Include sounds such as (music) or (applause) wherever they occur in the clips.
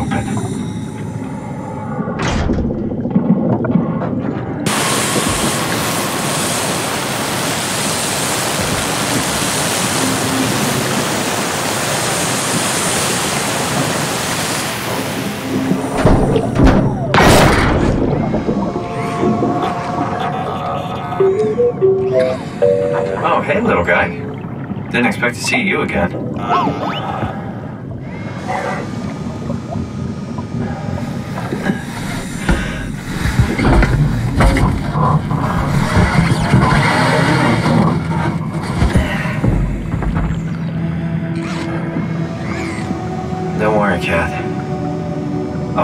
open. Oh, hey, little guy. Didn't expect to see you again. Oh.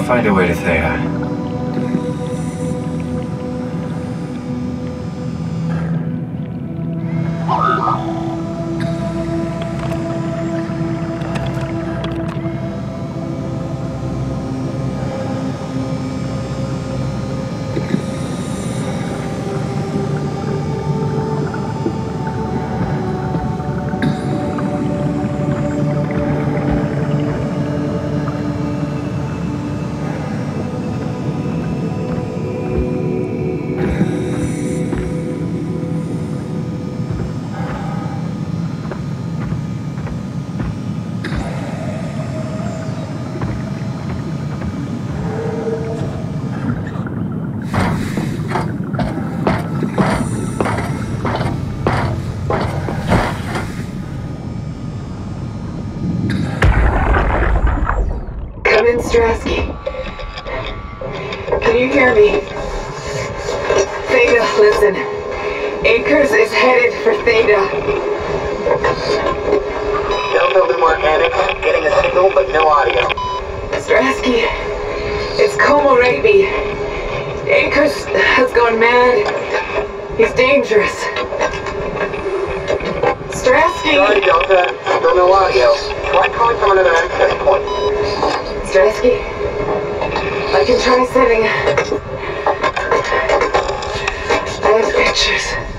Find a way to Theta. In, Strasky. Can you hear me? Theta, listen. Akers is headed for Theta. Delta Loom Organics, getting a signal but no audio. Mr. Strasky, it's Komorebi. Akers has gone mad. He's dangerous. Sorry, Strasky! Delta, still no audio. Try calling from another access point. I can try sending. I have pictures.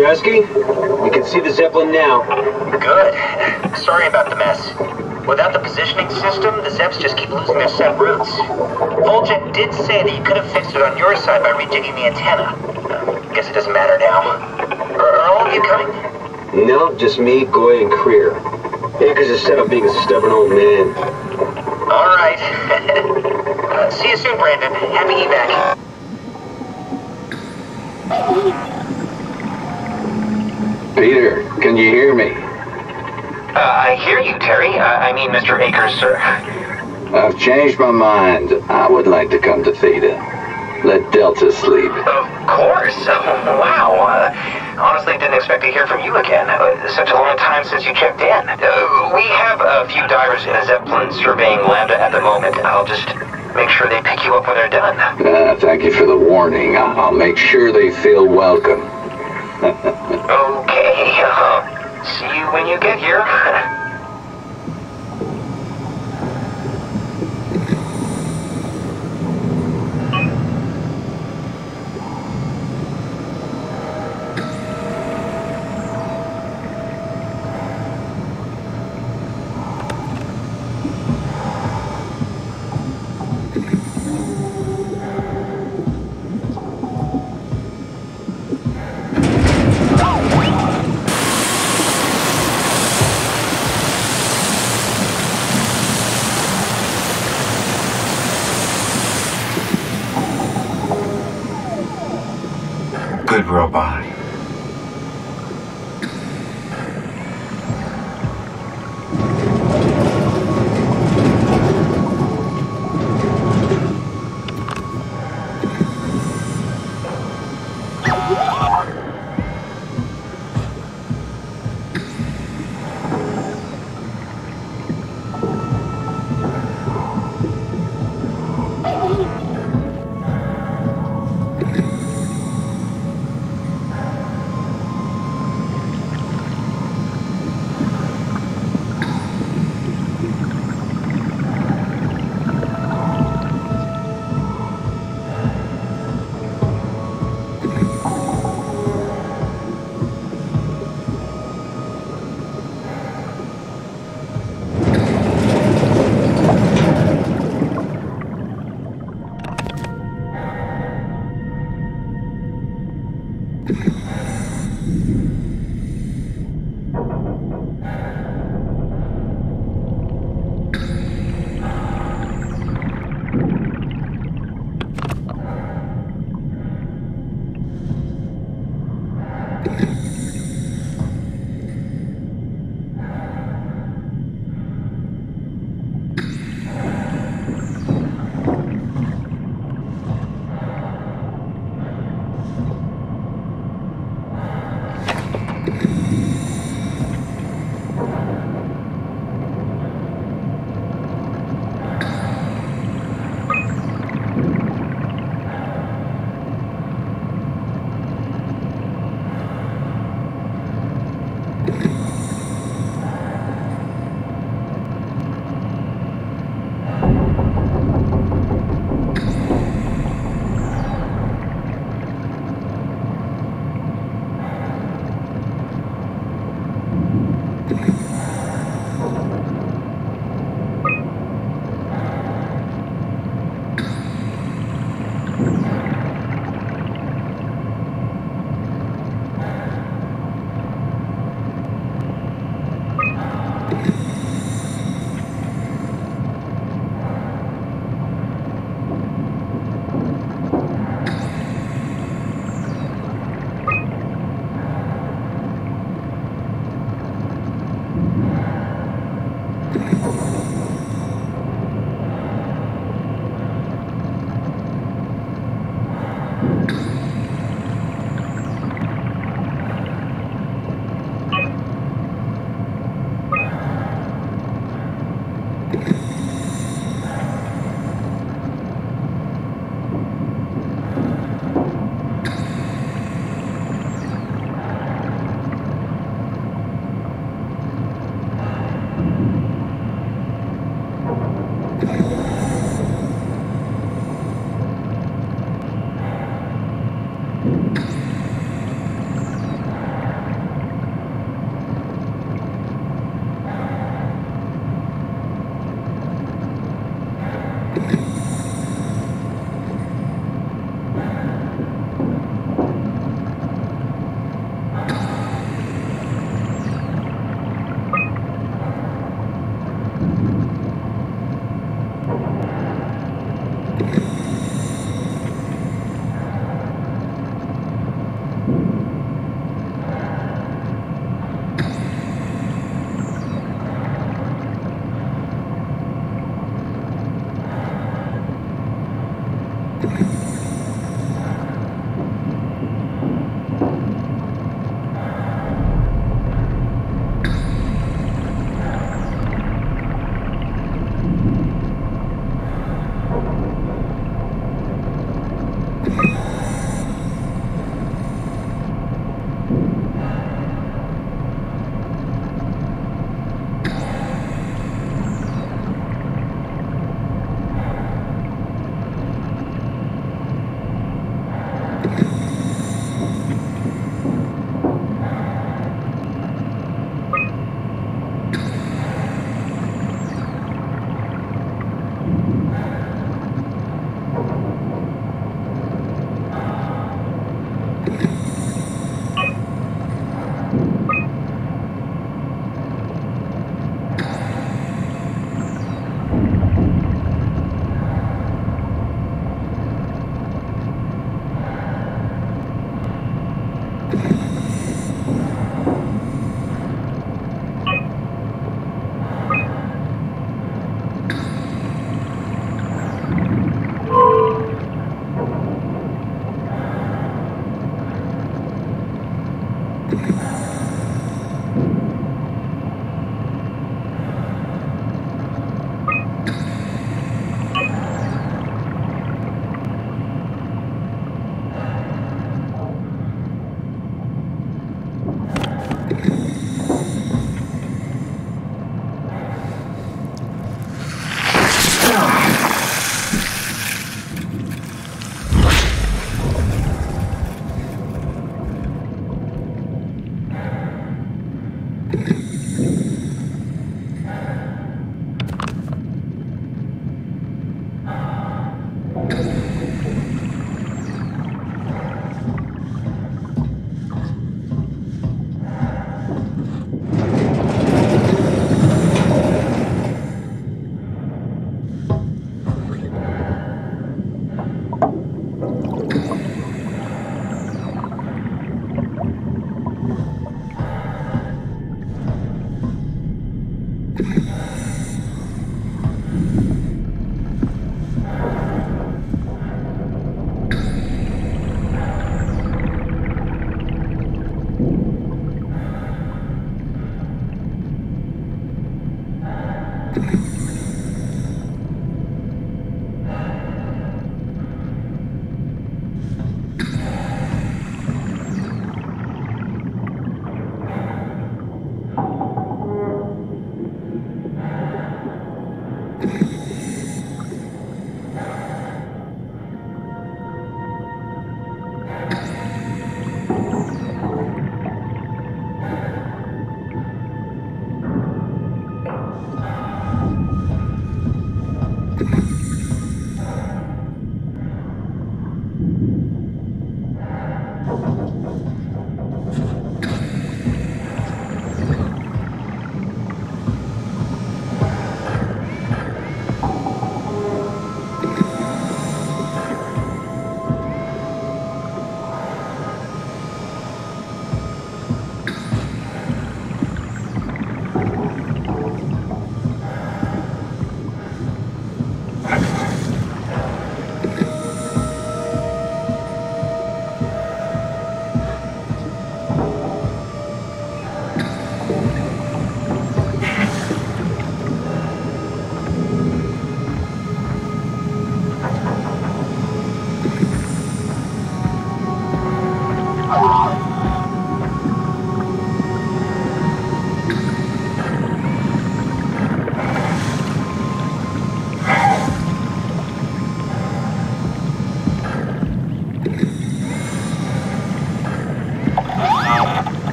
Strasky, you can see the Zeppelin now. Good. Sorry about the mess. Without the positioning system, the Zeps just keep losing their set routes. Voljet did say that you could have fixed it on your side by rejigging the antenna. Uh, guess it doesn't matter now. Are, are all of you coming? No, just me, Goy, and Creer. Akers is set up being a stubborn old man. All right. (laughs) uh, see you soon, Brandon. Happy evac. Can you hear me? Uh, I hear you, Terry. Uh, I mean, Mr. Akers, sir. I've changed my mind. I would like to come to Theta. Let Delta sleep. Of course. Uh, wow. Uh, honestly, didn't expect to hear from you again. Uh, such a long time since you checked in. Uh, we have a few divers in a Zeppelin surveying Lambda at the moment. I'll just make sure they pick you up when they're done. Uh, thank you for the warning. I'll make sure they feel welcome. (laughs) Okay. Uh, see you when you get here. (laughs)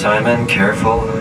Simon, careful.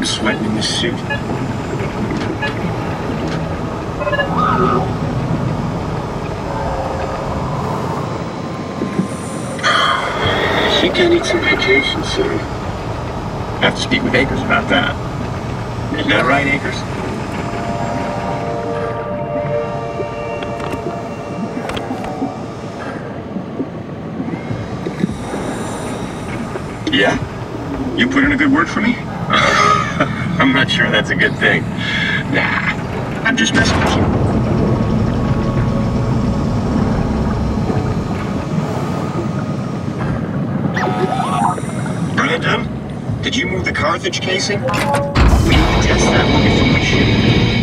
I'm sweating in this suit. I think I need some vacation soon. Have to speak with Akers about that. Isn't that right, Akers? Yeah? You put in a good word for me? I'm not sure that's a good thing. Nah, I'm just messing with you. Brandon, did you move the Carthage casing? We need to test that before we shoot.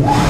Yeah.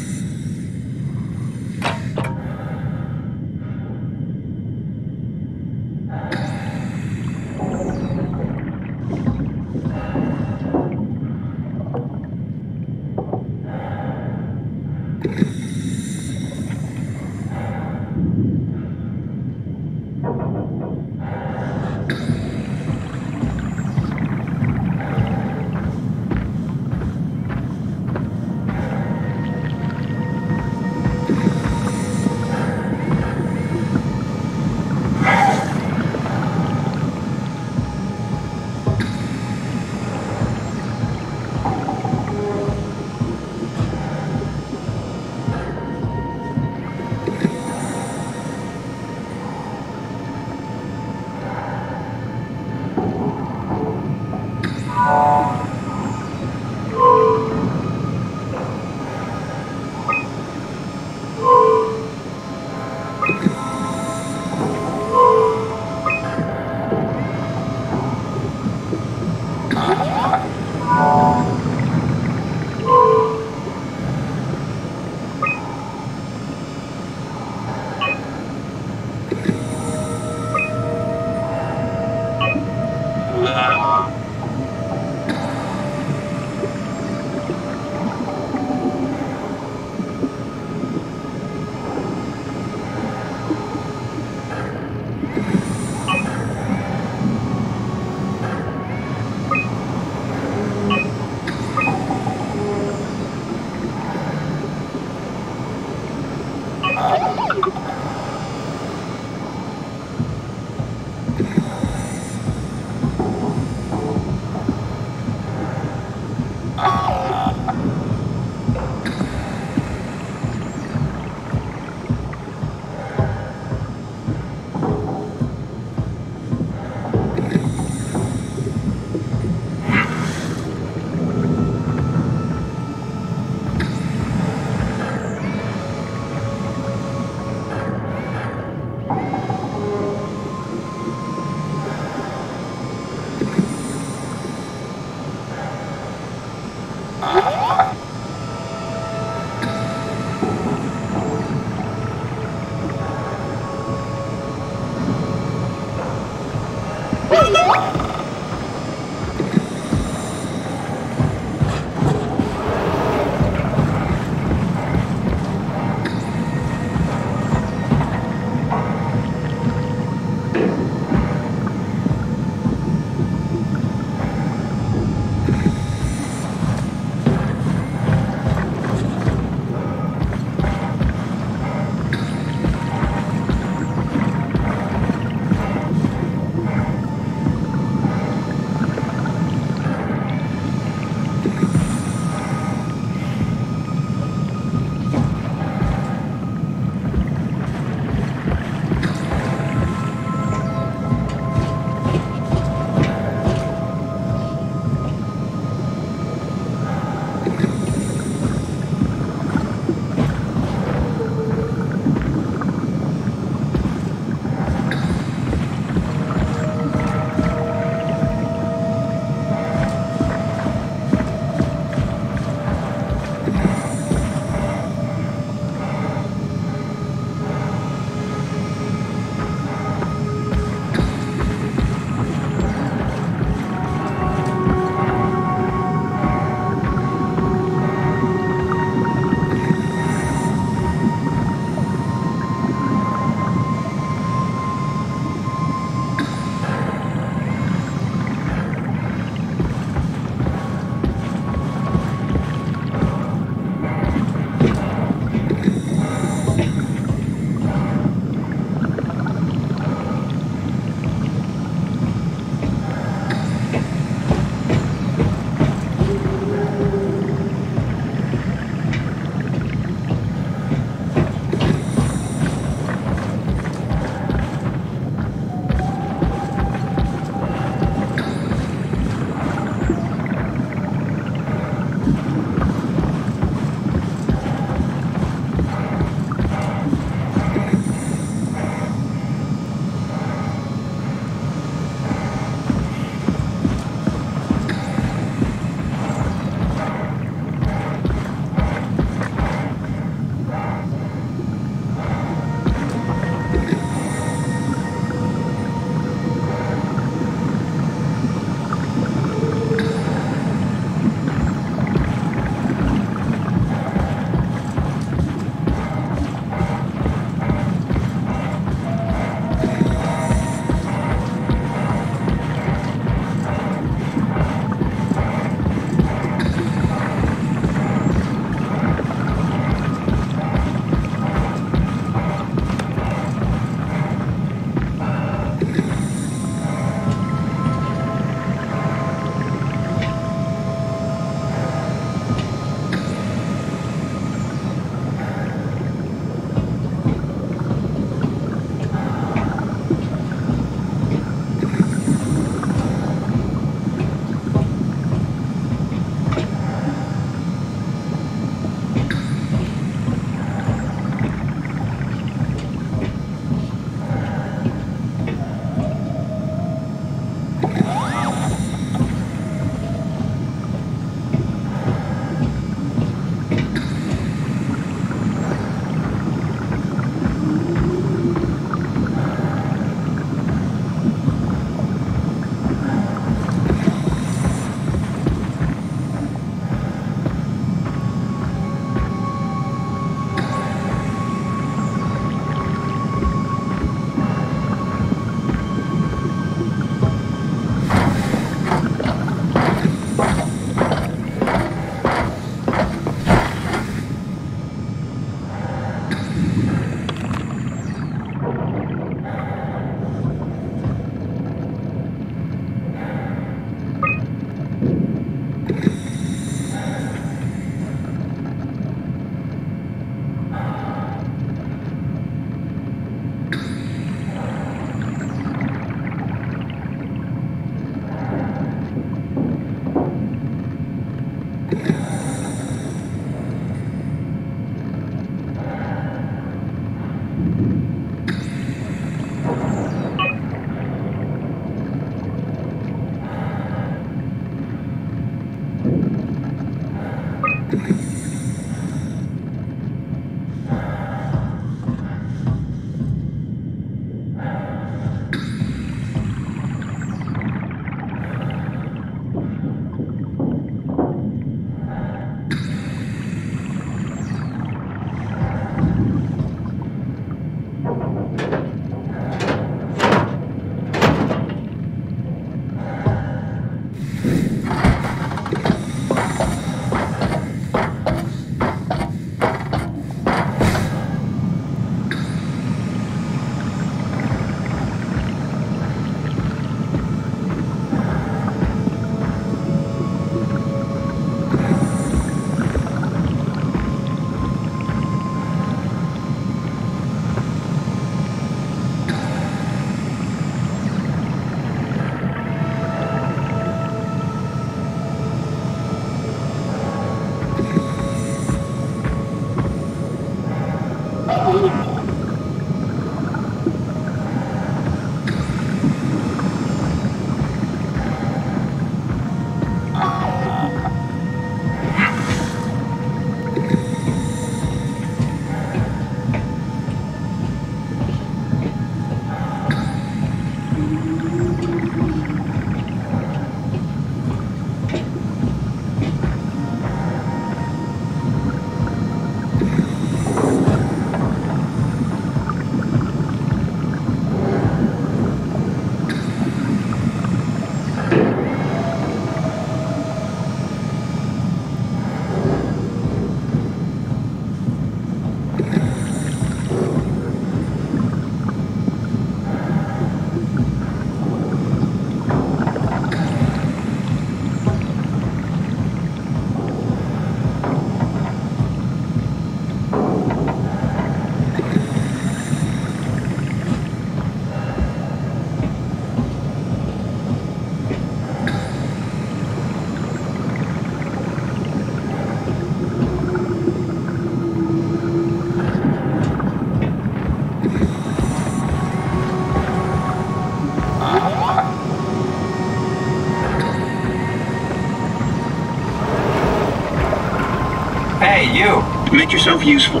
Make yourself useful.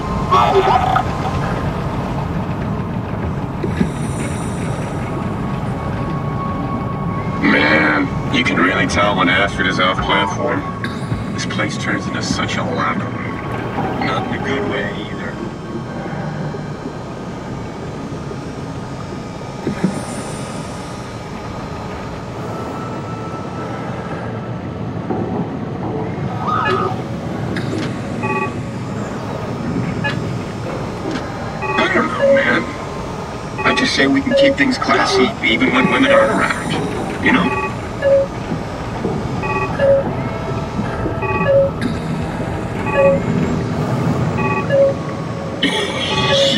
Man, you can really tell when Astrid is off platform. This place turns into such a room. Not in a good way either. I don't know, man. I just say we can keep things classy even when women aren't around. You know? (laughs)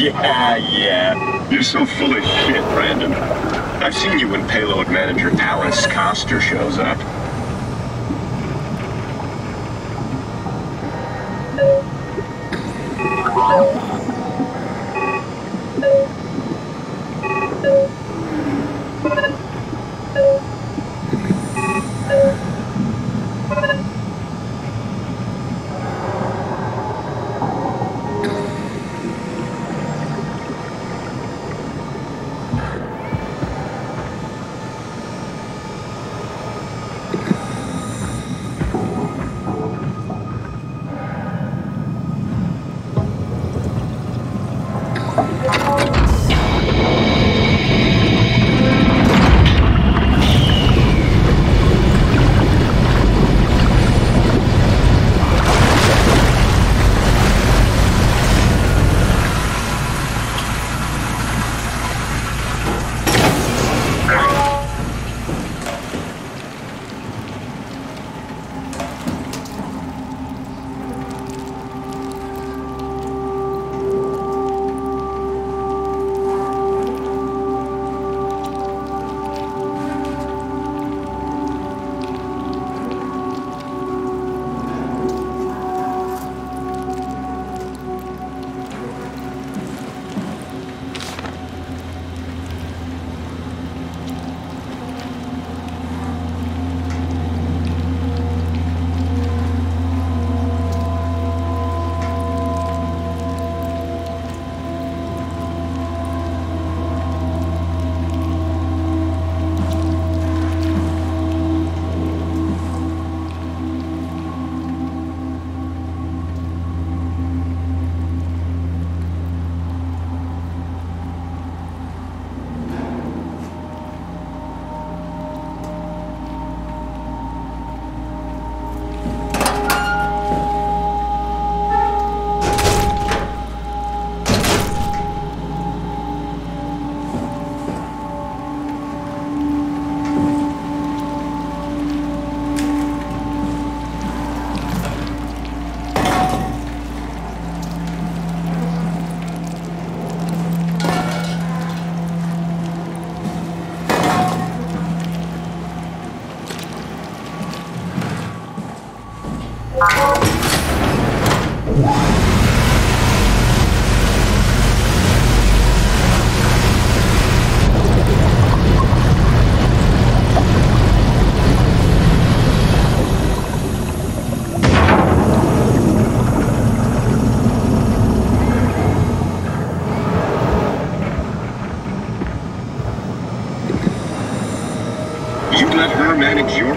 Yeah, yeah. You're so full of shit, Brandon. I've seen you when payload manager Alice Coster shows up.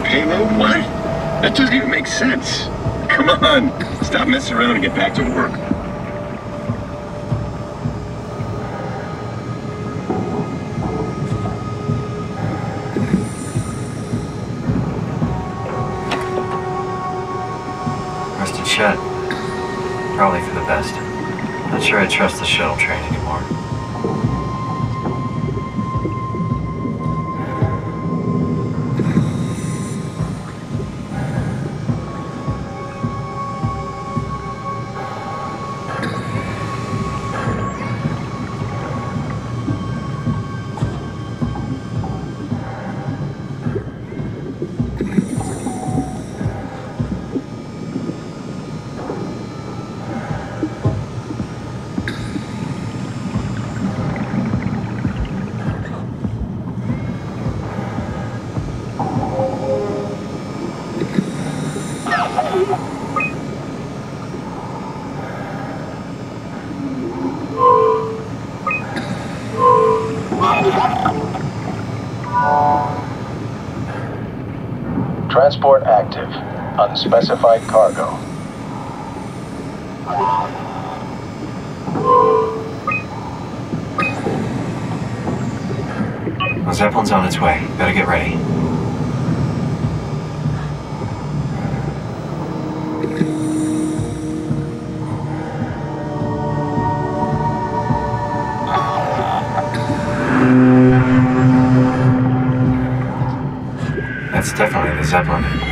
Payload? What? That doesn't even make sense. Come on, stop messing around and get back to work. Rusted shut. Probably for the best. Not sure I trust the shuttle train Transport active. Unspecified cargo. The Zeppelin's on its way. Better get ready. Definitely the Zeppelin.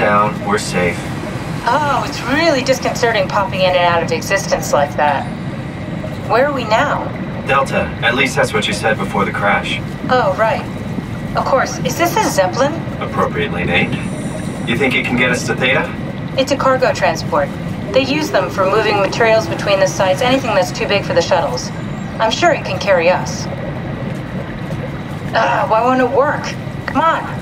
Down. We're safe. Oh, it's really disconcerting popping in and out of existence like that. Where are we now? Delta. At least that's what you said before the crash. Oh, right. Of course, is this a Zeppelin? Appropriately named. You think it can get us to Theta? It's a cargo transport. They use them for moving materials between the sites, anything that's too big for the shuttles. I'm sure it can carry us. Ah, why won't it work? Come on.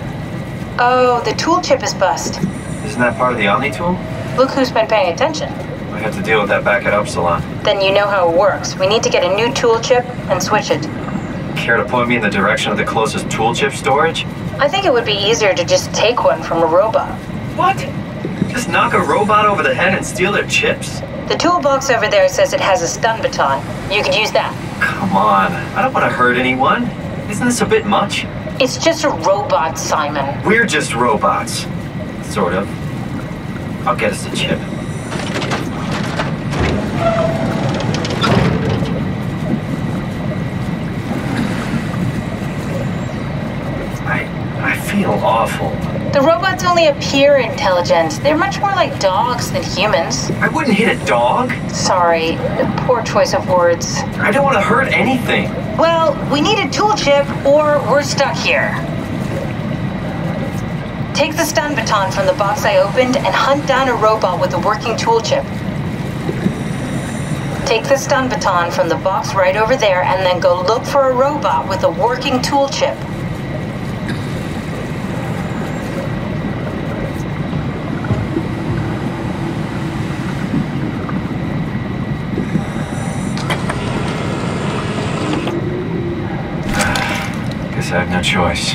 Oh, the tool chip is bust. Isn't that part of the Omni tool? Look who's been paying attention. We have to deal with that back at Upsilon. Then you know how it works. We need to get a new tool chip and switch it. Care to point me in the direction of the closest tool chip storage? I think it would be easier to just take one from a robot. What? Just knock a robot over the head and steal their chips? The toolbox over there says it has a stun baton. You could use that. Come on. I don't want to hurt anyone. Isn't this a bit much? It's just a robot, Simon. We're just robots. Sort of. I'll get us a chip. I I feel awful. The robots only appear intelligent. They're much more like dogs than humans. I wouldn't hit a dog. Sorry, poor choice of words. I don't want to hurt anything. Well, we need a tool chip or we're stuck here. Take the stun baton from the box I opened and hunt down a robot with a working tool chip. Take the stun baton from the box right over there and then go look for a robot with a working tool chip. No choice.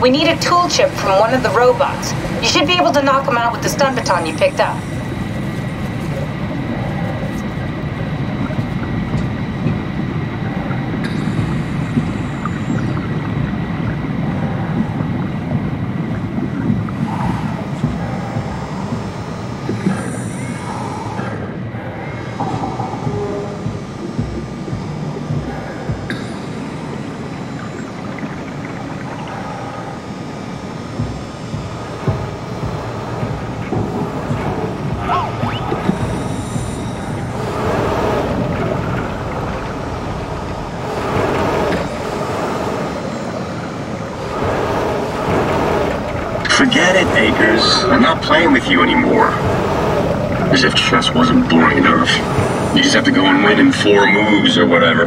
We need a tool chip from one of the robots. You should be able to knock them out with the stun baton you picked up. Akers. I'm not playing with you anymore. As if chess wasn't boring enough. You just have to go and win in four moves or whatever.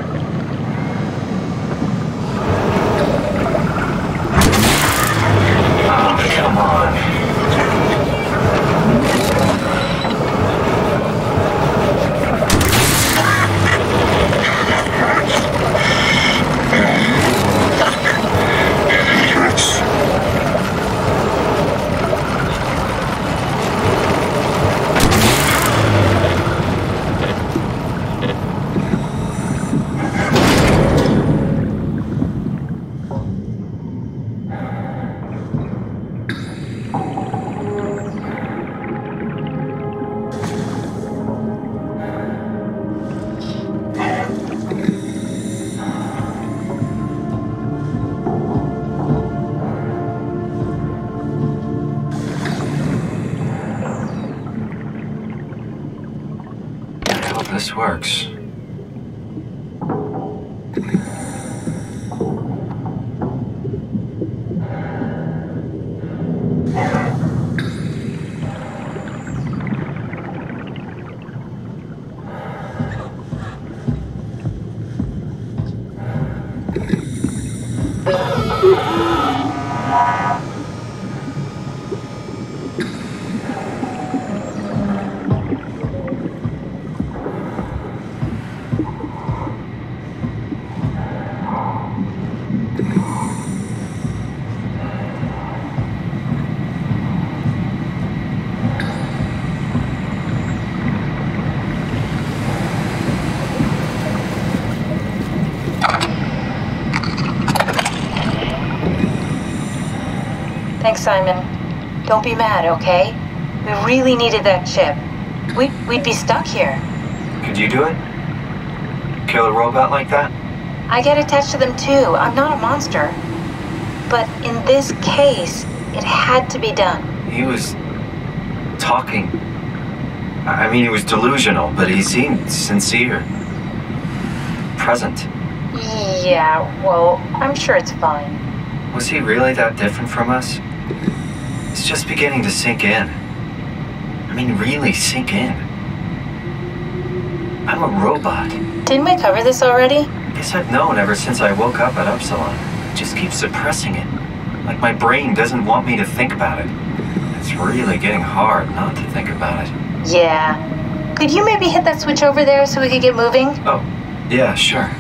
Simon. Don't be mad, okay? We really needed that chip. We'd, we'd be stuck here. Could you do it? Kill a robot like that? I get attached to them too. I'm not a monster. But in this case, it had to be done. He was talking. I I mean, he was delusional, but he seemed sincere. Present. Yeah, well, I'm sure it's fine. Was he really that different from us? Just beginning to sink in. I mean, really sink in. I'm a robot. Didn't we cover this already? I Guess I've known ever since I woke up at Upsilon. I just keep suppressing it. Like my brain doesn't want me to think about it. It's really getting hard not to think about it. Yeah. Could you maybe hit that switch over there so we could get moving? Oh, yeah, sure.